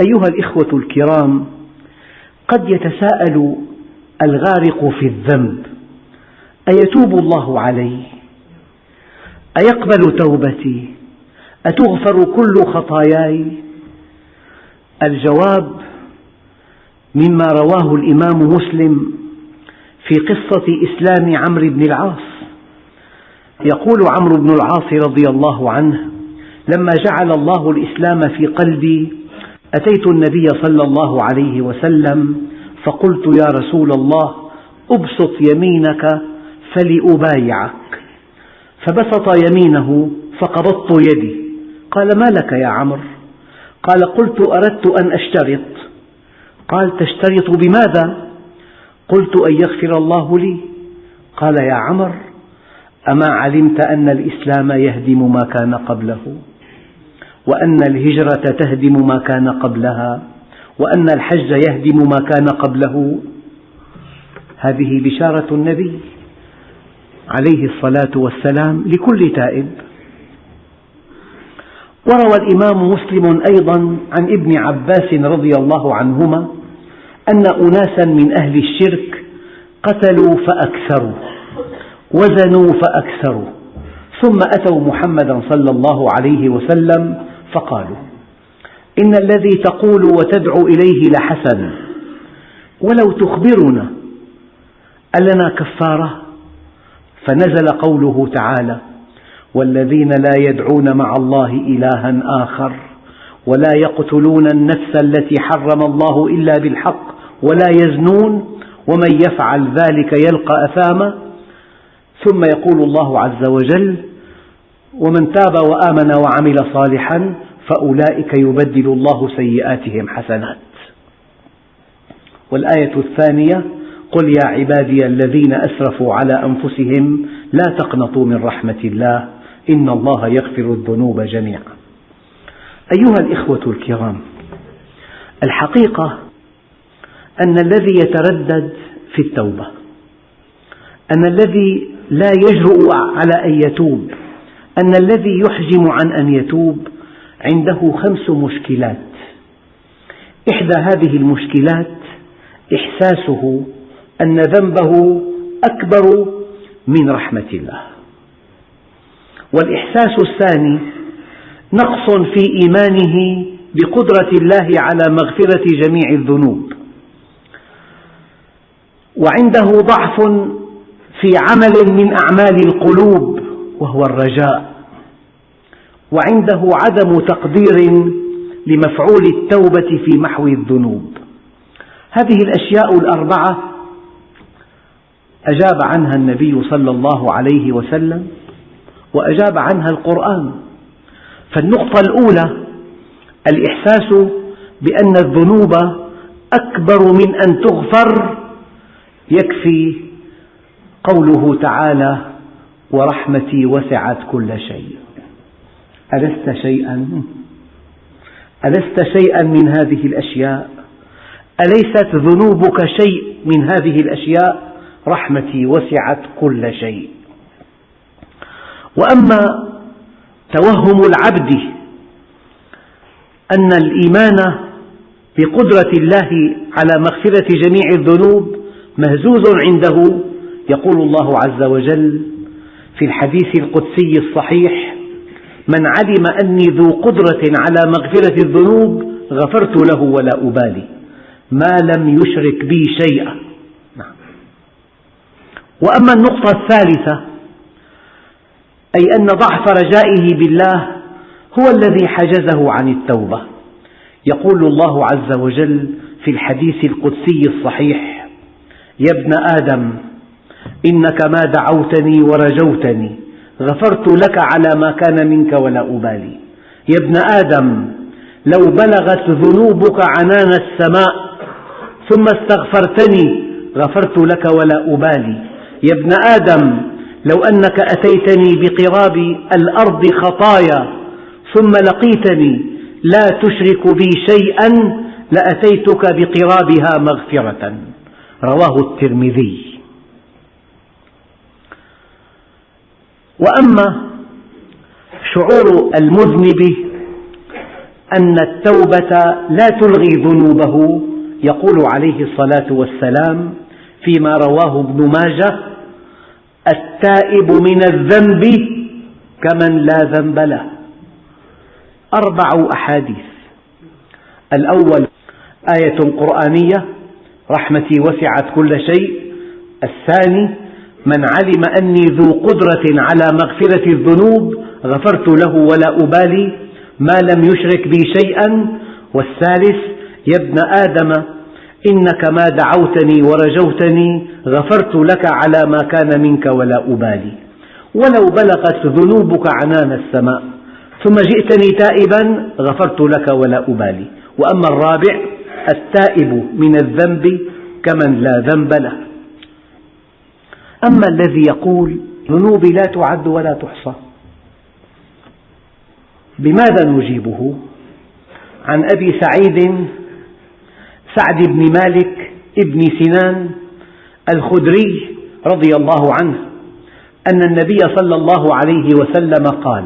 أيها الإخوة الكرام قد يتساءل الغارق في الذنب أيتوب الله علي أيقبل توبتي؟ أتغفر كل خطاياي؟ الجواب مما رواه الإمام مسلم في قصة إسلام عمرو بن العاص. يقول عمرو بن العاص رضي الله عنه لما جعل الله الإسلام في قلبي أتيت النبي صلى الله عليه وسلم فقلت يا رسول الله أبسط يمينك فلأبايعك. فبسط يمينه فقبضت يدي. قال ما لك يا عمرو؟ قال قلت أردت أن أشترط. قال تشترط بماذا؟ قلت أن يغفر الله لي. قال يا عمر أما علمت أن الإسلام يهدم ما كان قبله؟ وأن الهجرة تهدم ما كان قبلها وأن الحج يهدم ما كان قبله. هذه بشارة النبي عليه الصلاة والسلام لكل تائب. وروى الإمام مسلم أيضا عن ابن عباس رضي الله عنهما أن أناسا من أهل الشرك قتلوا فأكثروا وزنوا فأكثروا ثم أتوا محمدا صلى الله عليه وسلم فقالوا إن الذي تقول وتدعو إليه لحسن ولو تخبرنا ألنا كفارة؟ فنزل قوله تعالى والذين لا يدعون مع الله إلها آخر ولا يقتلون النفس التي حرم الله إلا بالحق ولا يزنون ومن يفعل ذلك يلقى أثاما. ثم يقول الله عز وجل ومن تاب وآمن وعمل صالحا فأولئك يبدل الله سيئاتهم حسنات. والآية الثانية قل يا عبادي الذين أسرفوا على أنفسهم لا تقنطوا من رحمة الله إن الله يغفر الذنوب جميعا. أيها الإخوة الكرام الحقيقة أن الذي يتردد في التوبة أن الذي لا يجرؤ على أن يتوب أن الذي يحجم عن أن يتوب عنده خمس مشكلات. إحدى هذه المشكلات إحساسه أن ذنبه أكبر من رحمة الله. والإحساس الثاني نقص في إيمانه بقدرة الله على مغفرة جميع الذنوب. وعنده ضعف في عمل من أعمال القلوب. وهو الرجاء. وعنده عدم تقدير لمفعول التوبة في محو الذنوب. هذه الأشياء الأربعة أجاب عنها النبي صلى الله عليه وسلم وأجاب عنها القرآن. فالنقطة الأولى الإحساس بأن الذنوب أكبر من أن تغفر يكفي قوله تعالى ورحمتي وسعت كل شيء. ألست شيئا؟ ألست شيئا من هذه الأشياء؟ أليست ذنوبك شيء من هذه الأشياء؟ رحمتي وسعت كل شيء. وأما توهم العبد أن الإيمان بقدرة الله على مغفرة جميع الذنوب مهزوز عنده يقول الله عز وجل في الحديث القدسي الصحيح من علم أني ذو قدرة على مغفرة الذنوب غفرت له ولا أبالي. ما لم يشرك بي شيئا. نعم. وأما النقطة الثالثة أي أن ضعف رجائه بالله هو الذي حجزه عن التوبة. يقول الله عز وجل في الحديث القدسي الصحيح يا ابن آدم إنك ما دعوتني ورجوتني. غفرت لك على ما كان منك ولا أبالي. يا ابن آدم لو بلغت ذنوبك عنان السماء ثم استغفرتني غفرت لك ولا أبالي. يا ابن آدم لو أنك أتيتني بقراب الأرض خطايا ثم لقيتني لا تشرك بي شيئا لأتيتك بقرابها مغفرة. رواه الترمذي. وأما شعور المذنب أن التوبة لا تلغي ذنوبه يقول عليه الصلاة والسلام فيما رواه ابن ماجه التائب من الذنب كمن لا ذنب له. أربع أحاديث. الأول آية قرآنية رحمتي وسعت كل شيء. الثاني من علم أني ذو قدرة على مغفرة الذنوب غفرت له ولا أبالي ما لم يشرك بي شيئا. والثالث يا ابن آدم إنك ما دعوتني ورجوتني غفرت لك على ما كان منك ولا أبالي. ولو بلغت ذنوبك عنان السماء ثم جئتني تائبا غفرت لك ولا أبالي. وأما الرابع التائب من الذنب كمن لا ذنب له. أما الذي يقول ذنوبي لا تعد ولا تحصى بماذا نجيبه؟ عن أبي سعيد سعد بن مالك ابن سنان الخدري رضي الله عنه أن النبي صلى الله عليه وسلم قال: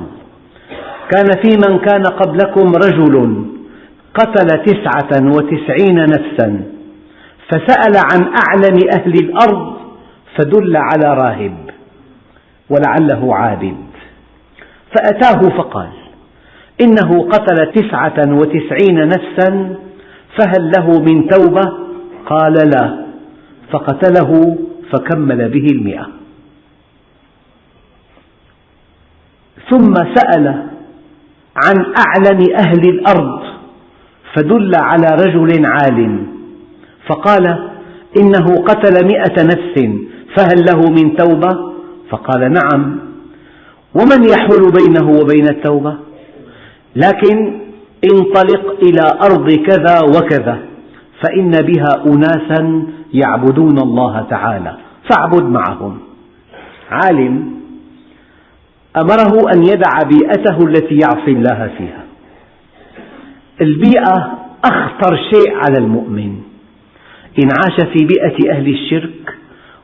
كان في من كان قبلكم رجل قتل تسعة وتسعين نفسا فسأل عن أعلم أهل الأرض فدل على راهب ولعله عابد. فأتاه فقال إنه قتل تسعة وتسعين نفسا فهل له من توبة؟ قال لا. فقتله فكمل به المئة. ثم سأل عن أعلم أهل الأرض فدل على رجل عالم فقال إنه قتل مئة نفس فهل له من توبة؟ فقال نعم. ومن يحول بينه وبين التوبة؟ لكن انطلق إلى أرض كذا وكذا فإن بها أناسا يعبدون الله تعالى فاعبد معهم. عالم أمره أن يدع بيئته التي يعصي الله فيها. البيئة أخطر شيء على المؤمن. إن عاش في بيئة أهل الشرك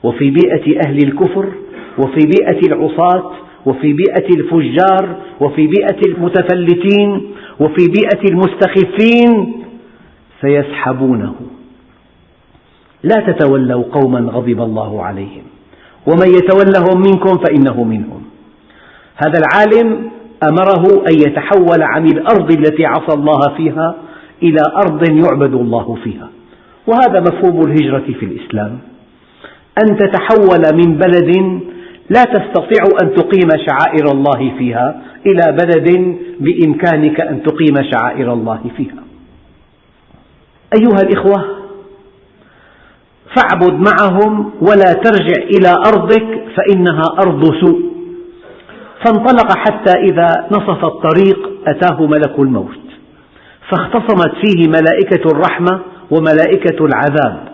وفي بيئة أهل الكفر وفي بيئة العصاة وفي بيئة الفجار وفي بيئة المتفلتين وفي بيئة المستخفين سيسحبونه. لا تتولوا قوما غضب الله عليهم. ومن يتولهم منكم فإنه منهم. هذا العالم أمره أن يتحول عن الأرض التي عصى الله فيها إلى أرض يعبد الله فيها. وهذا مفهوم الهجرة في الإسلام. أن تتحول من بلد لا تستطيع أن تقيم شعائر الله فيها إلى بلد بإمكانك أن تقيم شعائر الله فيها. أيها الإخوة فاعبد معهم ولا ترجع إلى أرضك فإنها أرض سوء. فانطلق حتى إذا نصف الطريق أتاه ملك الموت فاختصمت فيه ملائكة الرحمة وملائكة العذاب.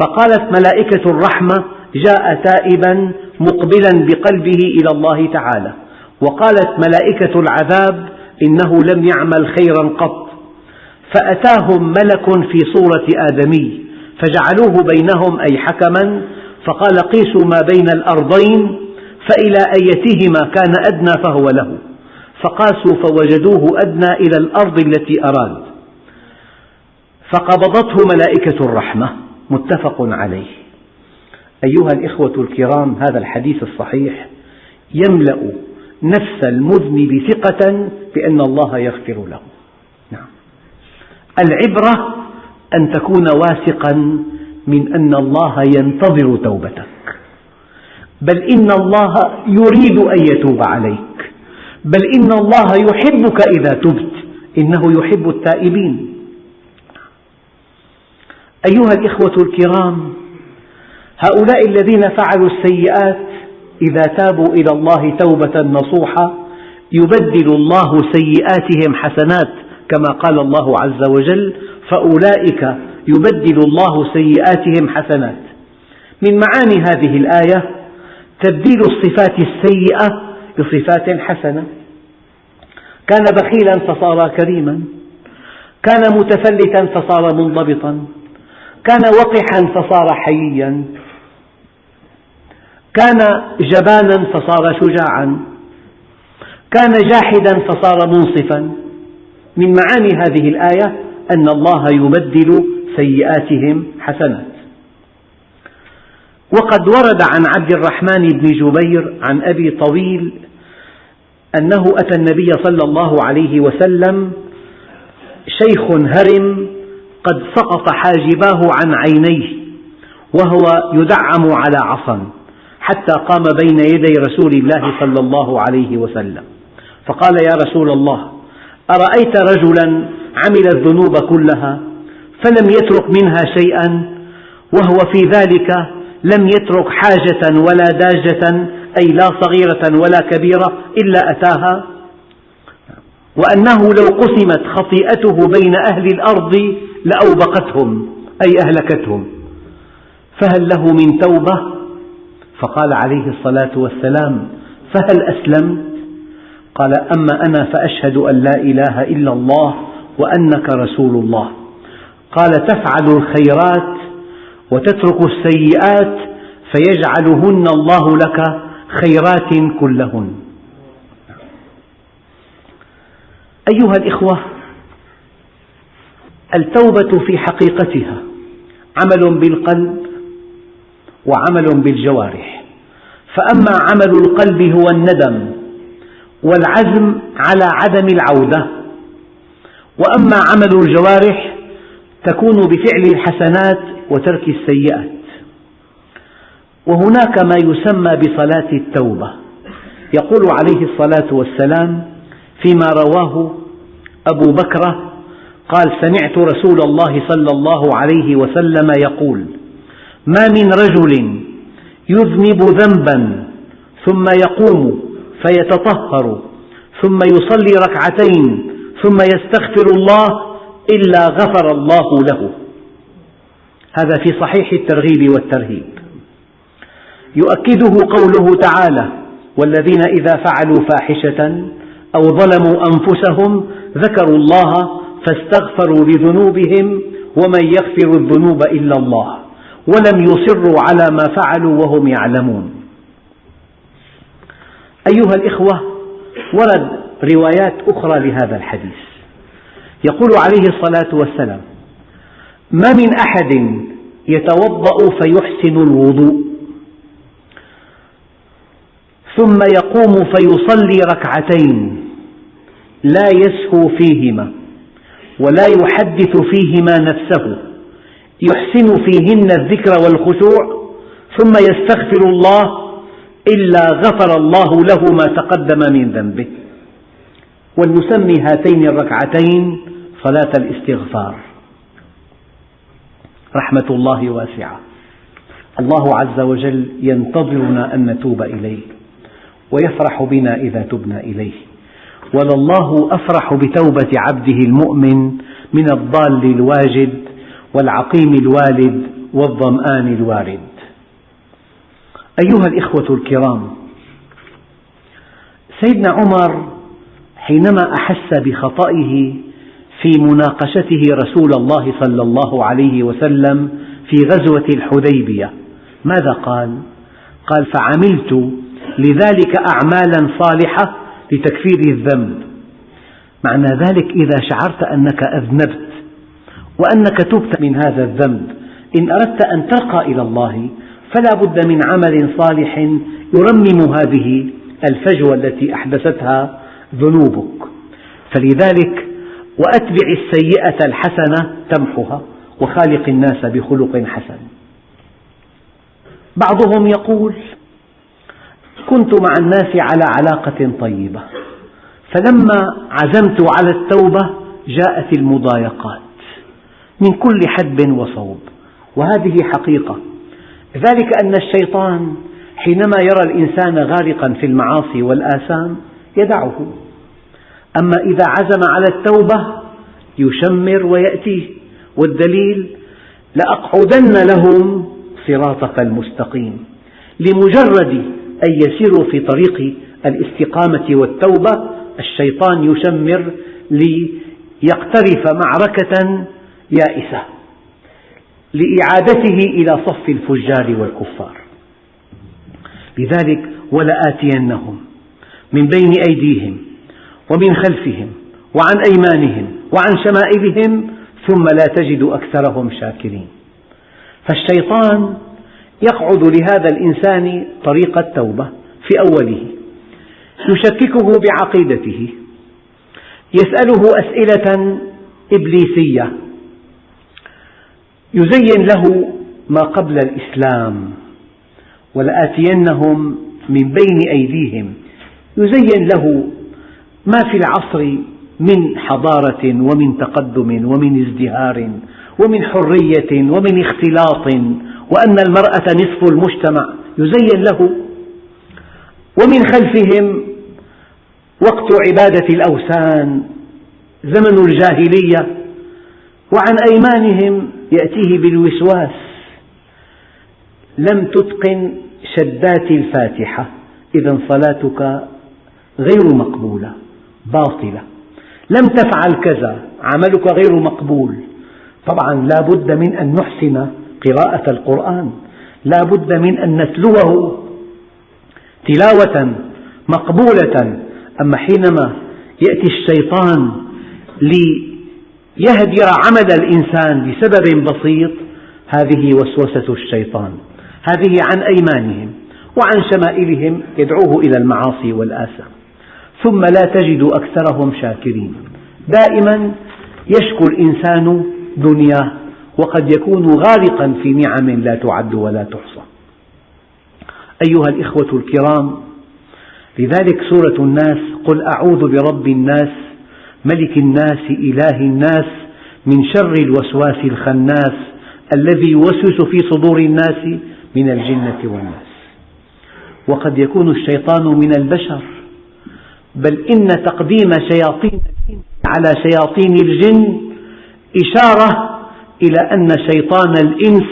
فقالت ملائكة الرحمة جاء تائبا مقبلا بقلبه إلى الله تعالى. وقالت ملائكة العذاب إنه لم يعمل خيرا قط. فأتاهم ملك في صورة آدمي فجعلوه بينهم أي حكما. فقال قيسوا ما بين الأرضين فإلى أيتهما كان أدنى فهو له. فقاسوا فوجدوه أدنى إلى الأرض التي أراد. فقبضته ملائكة الرحمة. متفق عليه. أيها الإخوة الكرام هذا الحديث الصحيح يملأ نفس المذنب ثقة بأن الله يغفر له. نعم. العبرة أن تكون واثقا من أن الله ينتظر توبتك. بل إن الله يريد أن يتوب عليك. بل إن الله يحبك إذا تبت. إنه يحب التائبين. أيها الإخوة الكرام هؤلاء الذين فعلوا السيئات إذا تابوا إلى الله توبة نصوحة يبدل الله سيئاتهم حسنات كما قال الله عز وجل فأولئك يبدل الله سيئاتهم حسنات. من معاني هذه الآية تبديل الصفات السيئة بصفات حسنة. كان بخيلا فصار كريما كان متفلتا فصار منضبطا. كان وقحا فصار حييا. كان جبانا فصار شجاعا. كان جاحدا فصار منصفا. من معاني هذه الآية أن الله يبدل سيئاتهم حسنات. وقد ورد عن عبد الرحمن بن جبير عن أبي طويل أنه أتى النبي صلى الله عليه وسلم شيخ هرم قد سقط حاجباه عن عينيه وهو يدعم على عصا حتى قام بين يدي رسول الله صلى الله عليه وسلم. فقال يا رسول الله أرأيت رجلا عمل الذنوب كلها فلم يترك منها شيئا وهو في ذلك لم يترك حاجة ولا داجة أي لا صغيرة ولا كبيرة إلا أتاها؟ وأنه لو قسمت خطيئته بين أهل الأرض لأوبقتهم أي أهلكتهم فهل له من توبة؟ فقال عليه الصلاة والسلام فهل أسلمت؟ قال أما أنا فأشهد أن لا إله إلا الله وأنك رسول الله قال تفعل الخيرات وتترك السيئات فيجعلهن الله لك خيرات كلهن أيها الإخوة التوبة في حقيقتها. عمل بالقلب وعمل بالجوارح. فأما عمل القلب هو الندم والعزم على عدم العودة. وأما عمل الجوارح تكون بفعل الحسنات وترك السيئات. وهناك ما يسمى بصلاة التوبة. يقول عليه الصلاة والسلام فيما رواه أبو بكرة قال سمعت رسول الله صلى الله عليه وسلم يقول ما من رجل يذنب ذنبا ثم يقوم فيتطهر ثم يصلي ركعتين ثم يستغفر الله إلا غفر الله له. هذا في صحيح الترغيب والترهيب. يؤكده قوله تعالى والذين إذا فعلوا فاحشة أو ظلموا أنفسهم ذكروا الله فاستغفروا لذنوبهم ومن يغفر الذنوب إلا الله ولم يصروا على ما فعلوا وهم يعلمون. أيها الإخوة ورد روايات أخرى لهذا الحديث. يقول عليه الصلاة والسلام ما من أحد يتوضأ فيحسن الوضوء ثم يقوم فيصلي ركعتين لا يسهو فيهما. ولا يحدث فيهما نفسه. يحسن فيهن الذكر والخشوع ثم يستغفر الله إلا غفر الله له ما تقدم من ذنبه. ولنسمي هاتين الركعتين صلاة الاستغفار. رحمة الله واسعة. الله عز وجل ينتظرنا أن نتوب إليه ويفرح بنا إذا تبنا إليه. ولله أفرح بتوبة عبده المؤمن من الضال الواجد والعقيم الوالد والظمآن الوارد أيها الإخوة الكرام سيدنا عمر حينما أحس بخطئه في مناقشته رسول الله صلى الله عليه وسلم في غزوة الحديبية ماذا قال؟ قال فعملت لذلك أعمالا صالحة لتكفير الذنب. معنى ذلك إذا شعرت أنك أذنبت وأنك تبت من هذا الذنب. إن أردت أن ترقى إلى الله فلا بد من عمل صالح يرمم هذه الفجوة التي أحدثتها ذنوبك. فلذلك وأتبع السيئة الحسنة تمحها وخالق الناس بخلق حسن. بعضهم يقول كنت مع الناس على علاقة طيبة. فلما عزمت على التوبة جاءت المضايقات من كل حدب وصوب. وهذه حقيقة. ذلك أن الشيطان حينما يرى الإنسان غارقا في المعاصي والآثام يدعه. أما إذا عزم على التوبة يشمر ويأتيه والدليل لأقعدن لهم صراطك المستقيم. لمجرد أن يسيروا في طريق الاستقامة والتوبة الشيطان يشمر ليقترف معركة يائسة لإعادته إلى صف الفجار والكفار. لذلك ولآتينهم من بين أيديهم ومن خلفهم وعن أيمانهم وعن شمائلهم ثم لا تجد أكثرهم شاكرين. فالشيطان يقعد لهذا الإنسان طريق التوبة في أوله. يشككه بعقيدته. يسأله أسئلة إبليسية. يزين له ما قبل الإسلام. ولآتينهم من بين أيديهم. يزين له ما في العصر من حضارة ومن تقدم ومن ازدهار. ومن حرية ومن اختلاط وأن المرأة نصف المجتمع. يزين له. ومن خلفهم وقت عبادة الأوثان زمن الجاهلية. وعن أيمانهم يأتيه بالوسواس. لم تتقن شدات الفاتحة. إذا صلاتك غير مقبولة باطلة. لم تفعل كذا عملك غير مقبول. طبعا لا بد من أن نحسن قراءة القرآن. لا بد من أن نتلوه تلاوة مقبولة. أما حينما يأتي الشيطان ليهدر عمل الإنسان بسبب بسيط هذه وسوسة الشيطان. هذه عن أيمانهم وعن شمائلهم يدعوه إلى المعاصي والآثام ثم لا تجد أكثرهم شاكرين. دائما يشكو الإنسان دنياه وقد يكون غارقا في نعم لا تعد ولا تحصى. أيها الإخوة الكرام لذلك سورة الناس قل أعوذ برب الناس ملك الناس إله الناس من شر الوسواس الخناس الذي يوسوس في صدور الناس من الجنة والناس. وقد يكون الشيطان من البشر بل إن تقديم شياطين على شياطين الجن إشارة إلى أن شيطان الإنس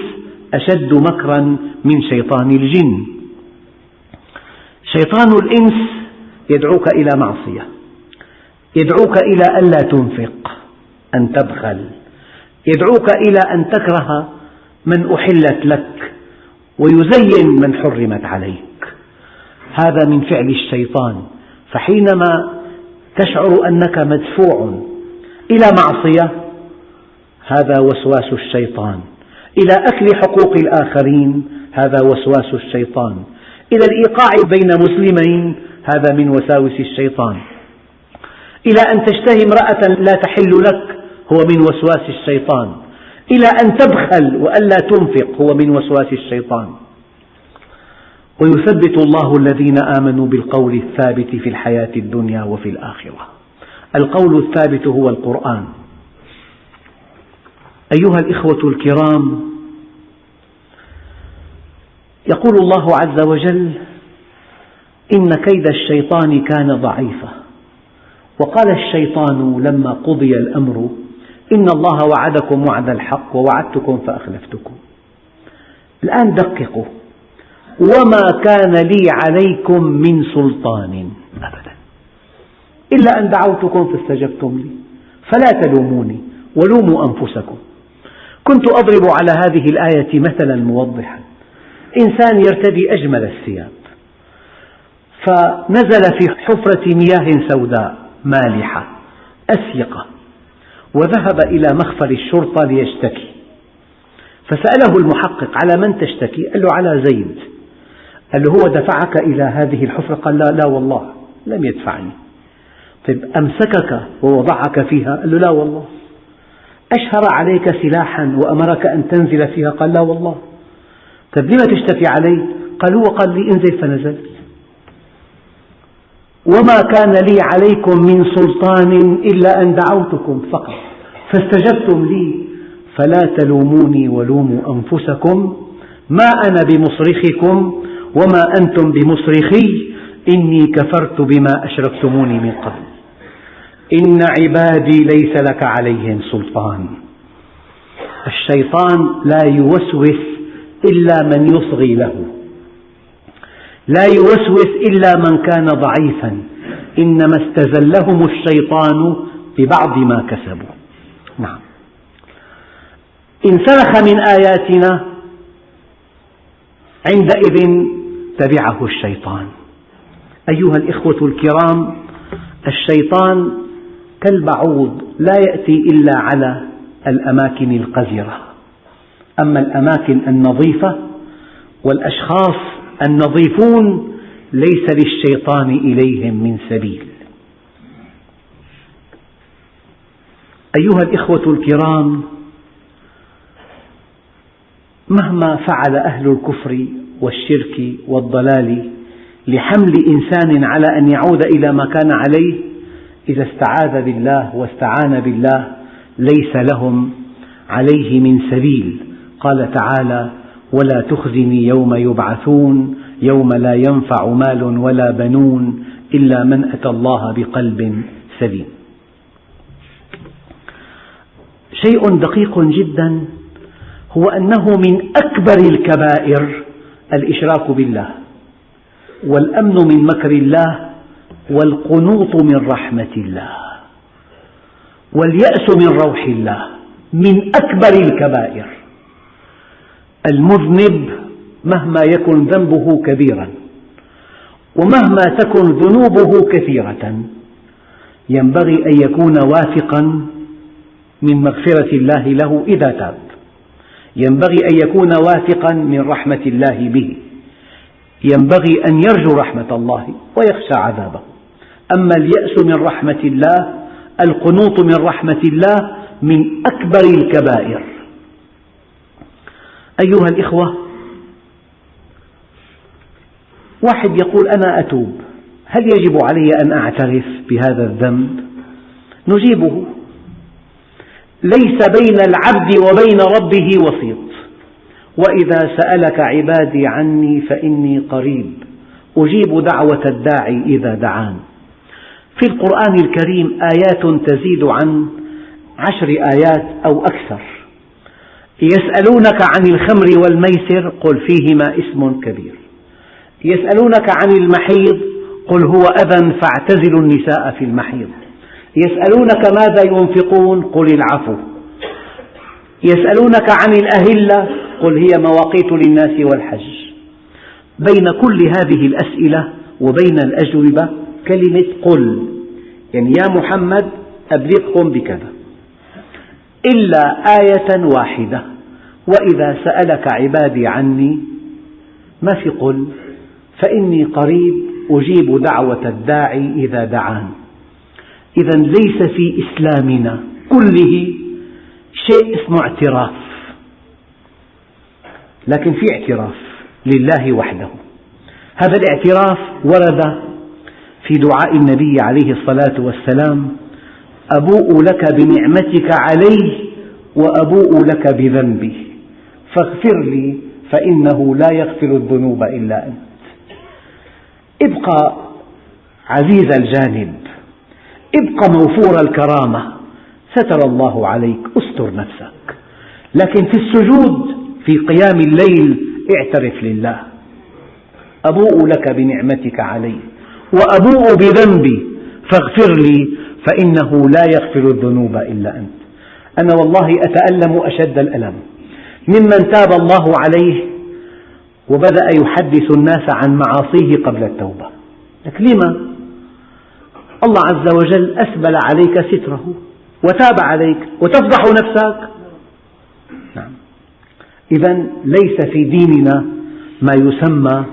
أشد مكرا من شيطان الجن. شيطان الإنس يدعوك إلى معصية يدعوك إلى ألا تنفق أن تبخل يدعوك إلى أن تكره من أحلت لك ويزين من حرمت عليك. هذا من فعل الشيطان. فحينما تشعر أنك مدفوع إلى معصية هذا وسواس الشيطان. إلى أكل حقوق الآخرين هذا وسواس الشيطان. إلى الإيقاع بين مسلمين هذا من وساوس الشيطان. إلى أن تشتهي امرأة لا تحل لك هو من وسواس الشيطان. إلى أن تبخل وألا تنفق هو من وسواس الشيطان. ويثبت الله الذين آمنوا بالقول الثابت في الحياة الدنيا وفي الآخرة. القول الثابت هو القرآن. أيها الإخوة الكرام يقول الله عز وجل إن كيد الشيطان كان ضعيفا. وقال الشيطان لما قضي الأمر إن الله وعدكم وعد الحق ووعدتكم فأخلفتكم. الآن دققوا. وما كان لي عليكم من سلطان أبدا. إلا أن دعوتكم فاستجبتم لي. فلا تلوموني ولوموا أنفسكم. كنت أضرب على هذه الآية مثلا موضحا إنسان يرتدي أجمل الثياب فنزل في حفرة مياه سوداء مالحة أسيقة وذهب إلى مخفر الشرطة ليشتكي فسأله المحقق على من تشتكي؟ قال له على زيد قال له هو دفعك إلى هذه الحفرة؟ قال لا, لا والله لم يدفعني طيب أمسكك ووضعك فيها؟ قال له لا والله أشهر عليك سلاحا وأمرك أن تنزل فيها؟ قال لا والله. طيب لما تشتكي علي؟ قال هو قال لي انزل فنزلت وما كان لي عليكم من سلطان إلا أن دعوتكم فقط. فاستجبتم لي. فلا تلوموني ولوموا أنفسكم. ما أنا بمصرخكم وما أنتم بمصرخي. إني كفرت بما أشركتموني من قبل. إن عبادي ليس لك عليهم سلطان. الشيطان لا يوسوس إلا من يصغي له. لا يوسوس إلا من كان ضعيفا. إنما استزلهم الشيطان ببعض ما كسبوا. نعم. إن سلخ من آياتنا عندئذ تبعه الشيطان. أيها الإخوة الكرام الشيطان كالبعوض لا يأتي إلا على الأماكن القذرة. أما الأماكن النظيفة والأشخاص النظيفون ليس للشيطان إليهم من سبيل. أيها الإخوة الكرام مهما فعل أهل الكفر والشرك والضلال لحمل إنسان على أن يعود إلى ما كان عليه إذا استعاذ بالله واستعان بالله ليس لهم عليه من سبيل. قال تعالى ولا تخزني يوم يبعثون يوم لا ينفع مال ولا بنون إلا من أتى الله بقلب سليم. شيء دقيق جدا هو أنه من أكبر الكبائر الإشراك بالله والأمن من مكر الله والقنوط من رحمة الله واليأس من روح الله من أكبر الكبائر. المذنب مهما يكن ذنبه كبيرا ومهما تكن ذنوبه كثيرة ينبغي أن يكون واثقا من مغفرة الله له إذا تاب. ينبغي أن يكون واثقا من رحمة الله به. ينبغي أن يرجو رحمة الله ويخشى عذابه. أما اليأس من رحمة الله القنوط من رحمة الله من أكبر الكبائر. أيها الإخوة واحد يقول أنا أتوب هل يجب علي أن أعترف بهذا الذنب؟ نجيبه. ليس بين العبد وبين ربه وسيط. وإذا سألك عبادي عني فإني قريب. أجيب دعوة الداعي إذا دعان. في القرآن الكريم آيات تزيد عن عشر آيات أو أكثر. يسألونك عن الخمر والميسر قل فيهما اسم كبير. يسألونك عن المحيض قل هو أذى فاعتزلوا النساء في المحيض. يسألونك ماذا ينفقون قل العفو. يسألونك عن الأهلة قل هي مواقيت للناس والحج. بين كل هذه الأسئلة وبين الأجوبة كلمة قل. يعني يا محمد أبلغكم بكذا. إلا آية واحدة. وإذا سألك عبادي عني ما في قل؟ فإني قريب أجيب دعوة الداعي إذا دعان. إذا ليس في إسلامنا كله شيء اسمه اعتراف. لكن في اعتراف لله وحده. هذا الاعتراف ورد في دعاء النبي عليه الصلاة والسلام أبوء لك بنعمتك علي وأبوء لك بذنبي فاغفر لي فإنه لا يغفر الذنوب إلا أنت. ابقى عزيز الجانب ابقى موفور الكرامة. ستر الله عليك استر نفسك. لكن في السجود في قيام الليل اعترف لله. أبوء لك بنعمتك علي وأبوء بذنبي فاغفر لي فإنه لا يغفر الذنوب إلا أنت. أنا والله أتألم أشد الألم. ممن تاب الله عليه وبدأ يحدث الناس عن معاصيه قبل التوبة. لك لما؟ الله عز وجل أسبل عليك ستره وتاب عليك وتفضح نفسك. نعم. إذا ليس في ديننا ما يسمى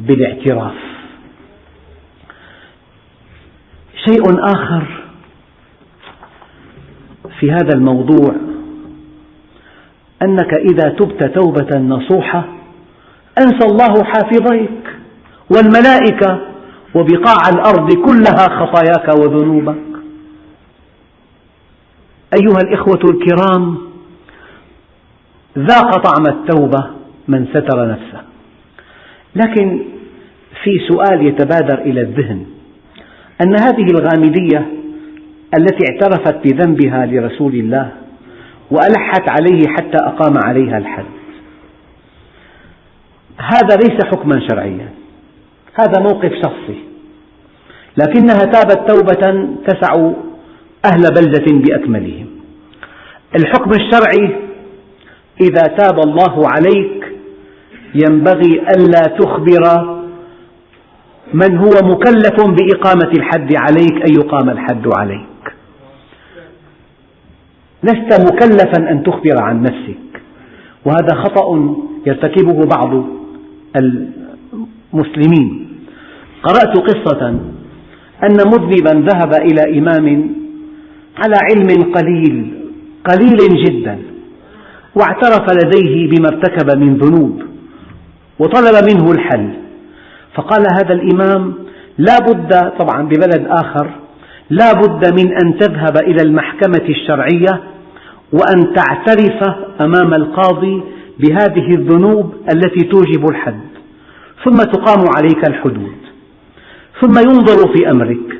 بالاعتراف. شيء آخر في هذا الموضوع أنك إذا تبت توبة نصوحة أنسى الله حافظيك والملائكة وبقاع الأرض كلها خطاياك وذنوبك. أيها الإخوة الكرام ذاق طعم التوبة من ستر نفسه. لكن في سؤال يتبادر إلى الذهن. أن هذه الغامدية التي اعترفت بذنبها لرسول الله وألحت عليه حتى أقام عليها الحد. هذا ليس حكما شرعيا. هذا موقف شخصي. لكنها تابت توبة تسع أهل بلدة بأكملهم. الحكم الشرعي إذا تاب الله عليك ينبغي ألا تخبر من هو مكلف بإقامة الحد عليك أن يقام الحد عليك. لست مكلفا أن تخبر عن نفسك. وهذا خطأ يرتكبه بعض المسلمين. قرأت قصة أن مذنبا ذهب إلى إمام على علم قليل قليل جدا واعترف لديه بما ارتكب من ذنوب وطلب منه الحل. فقال هذا الإمام لا بد طبعا ببلد آخر لا بد من أن تذهب إلى المحكمة الشرعية وأن تعترف أمام القاضي بهذه الذنوب التي توجب الحد. ثم تقام عليك الحدود. ثم ينظر في أمرك.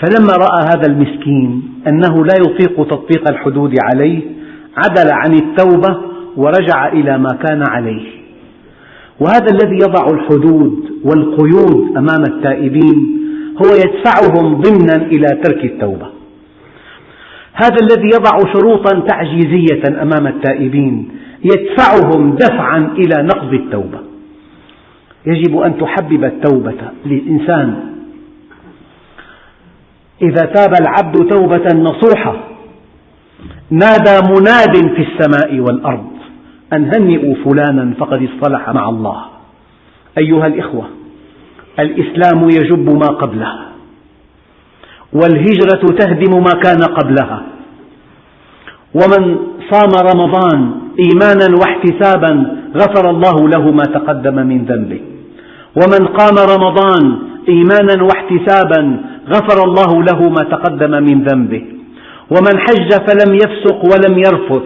فلما رأى هذا المسكين أنه لا يطيق تطبيق الحدود عليه عدل عن التوبة ورجع إلى ما كان عليه. وهذا الذي يضع الحدود والقيود أمام التائبين هو يدفعهم ضمنا إلى ترك التوبة. هذا الذي يضع شروطا تعجيزية أمام التائبين يدفعهم دفعا إلى نقض التوبة. يجب أن تحبب التوبة للإنسان. إذا تاب العبد توبة نصوحة نادى مناد في السماء والأرض أن هنئوا فلانا فقد اصطلح مع الله. أيها الإخوة الإسلام يجب ما قبله والهجرة تهدم ما كان قبلها. ومن صام رمضان إيمانا واحتسابا غفر الله له ما تقدم من ذنبه. ومن قام رمضان إيمانا واحتسابا غفر الله له ما تقدم من ذنبه. ومن حج فلم يفسق ولم يرفث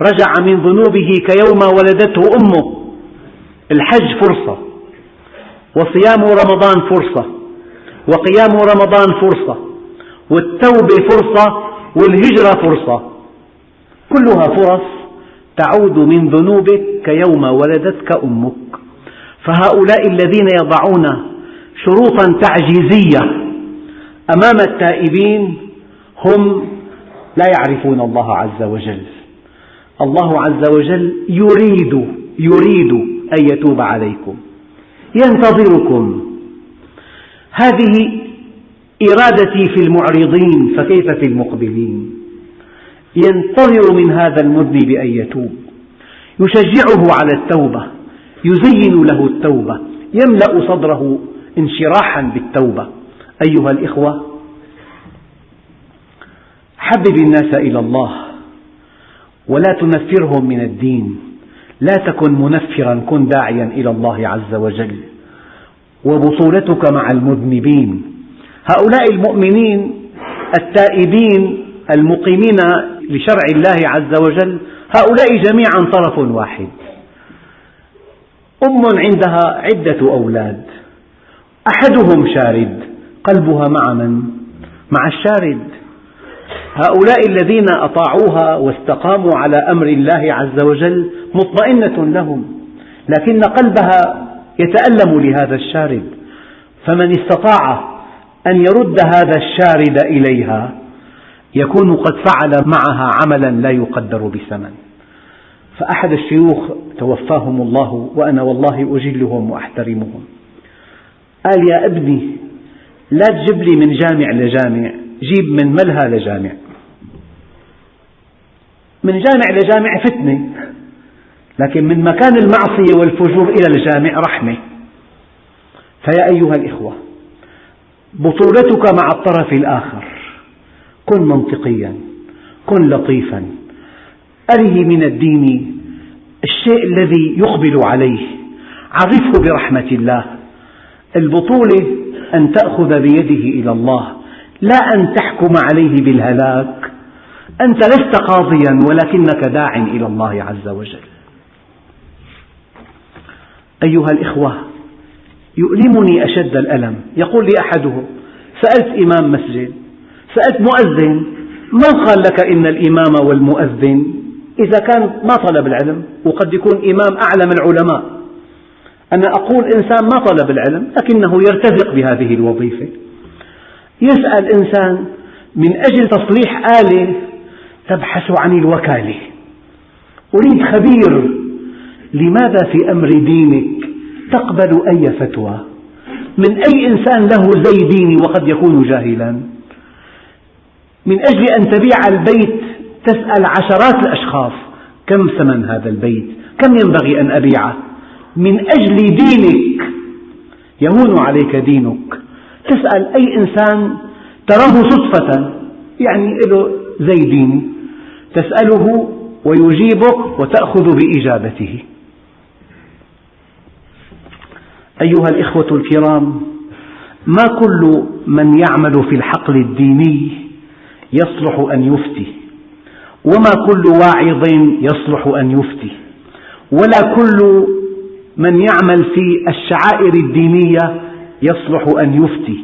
رجع من ذنوبه كيوم ولدته أمه. الحج فرصة. وصيام رمضان فرصة وقيام رمضان فرصة والتوبة فرصة والهجرة فرصة. كلها فرص تعود من ذنوبك كيوم ولدتك أمك. فهؤلاء الذين يضعون شروطا تعجيزية أمام التائبين هم لا يعرفون الله عز وجل. الله عز وجل يريد يريد أن يتوب عليكم. ينتظركم. هذه إرادتي في المعرضين فكيف في المقبلين؟ ينتظر من هذا المذنب أن يتوب. يشجعه على التوبة يزين له التوبة يملأ صدره انشراحا بالتوبة. أيها الإخوة حبب الناس إلى الله ولا تنفرهم من الدين. لا تكن منفرا كن داعيا إلى الله عز وجل. وبطولتك مع المذنبين. هؤلاء المؤمنين التائبين المقيمين لشرع الله عز وجل هؤلاء جميعا طرف واحد. أم عندها عدة أولاد. أحدهم شارد قلبها مع من؟ مع الشارد. هؤلاء الذين أطاعوها واستقاموا على أمر الله عز وجل مطمئنة لهم لكن قلبها يتألم لهذا الشارد فمن استطاع أن يرد هذا الشارد إليها يكون قد فعل معها عملا لا يقدر بثمن. فأحد الشيوخ توفاهم الله وأنا والله أجلهم وأحترمهم. قال يا ابني لا تجيب لي من جامع لجامع جيب من ملهى لجامع. من جامع لجامع فتنة. لكن من مكان المعصية والفجور إلى الجامع رحمة. فيا أيها الإخوة بطولتك مع الطرف الآخر كن منطقيا كن لطيفا. أره من الدين الشيء الذي يقبل عليه. عرفه برحمة الله. البطولة أن تأخذ بيده إلى الله لا أن تحكم عليه بالهلاك. أنت لست قاضيا ولكنك داع إلى الله عز وجل. أيها الإخوة يؤلمني أشد الألم. يقول لي أحدهم سألت إمام مسجد سألت مؤذن من قال لك إن الإمام والمؤذن؟ إذا كان ما طلب العلم وقد يكون إمام أعلم العلماء. أنا أقول إنسان ما طلب العلم لكنه يرتزق بهذه الوظيفة. يسأل إنسان من أجل تصليح آلة تبحث عن الوكالة. أريد خبير لماذا في أمر دينك تقبل أي فتوى؟ من أي إنسان له زي ديني وقد يكون جاهلا؟ من أجل أن تبيع البيت تسأل عشرات الأشخاص كم ثمن هذا البيت؟ كم ينبغي أن أبيعه؟ من أجل دينك يهون عليك دينك. تسأل أي إنسان تراه صدفة يعني له زي ديني تسأله ويجيبك وتأخذ بإجابته. أيها الإخوة الكرام ما كل من يعمل في الحقل الديني يصلح أن يفتي وما كل واعظ يصلح أن يفتي ولا كل من يعمل في الشعائر الدينية يصلح أن يفتي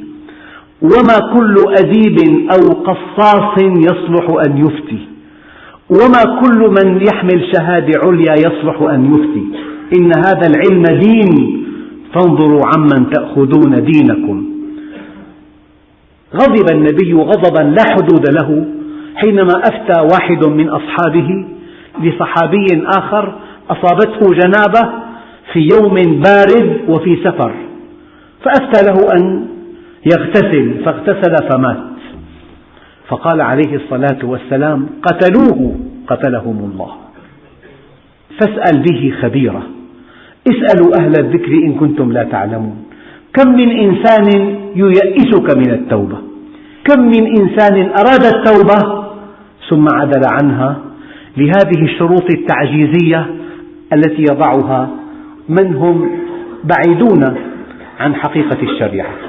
وما كل أديب أو قصاص يصلح أن يفتي وما كل من يحمل شهادة عليا يصلح أن يفتي. إن هذا العلم دين. فانظروا عمن تأخذون دينكم. غضب النبي غضبا لا حدود له حينما أفتى واحد من أصحابه لصحابي آخر أصابته جنابة في يوم بارد وفي سفر. فأفتى له أن يغتسل فاغتسل فمات. فقال عليه الصلاة والسلام قتلوه. قتلهم الله. فاسأل به خبيرا. اسألوا أهل الذكر إن كنتم لا تعلمون. كم من إنسان ييئسك من التوبة؟ كم من إنسان أراد التوبة ثم عدل عنها؟ لهذه الشروط التعجيزية التي يضعها من هم بعيدون عن حقيقة الشريعة.